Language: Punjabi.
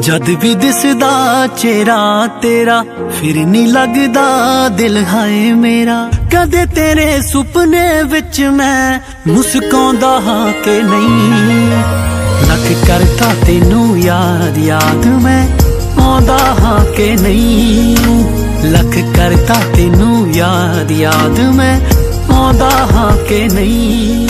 ਜਦ ਵੀ ਦਿਸਦਾ ਚਿਹਰਾ ਤੇਰਾ, ਫਿਰ ਨਹੀਂ ਲੱਗਦਾ ਦਿਲ ਹਾਏ ਮੇਰਾ। ਕਦੇ ਤੇਰੇ ਸੁਪਨੇ ਵਿੱਚ ਮੈਂ ਮੁਸਕਾਉਂਦਾ ਹਾਂ ਕਿ ਨਹੀਂ। ਲੱਖ ਕਰਤਾ ਤੈਨੂੰ ਯਾਦ ਯਾਦ ਮੈਂ ਆਉਂਦਾ ਹਾਂ ਕਿ ਨਹੀਂ। ਲੱਖ ਕਰਤਾ ਤੈਨੂੰ ਯਾਦ ਯਾਦ ਮੈਂ ਆਉਂਦਾ ਹਾਂ ਕਿ ਨਹੀਂ।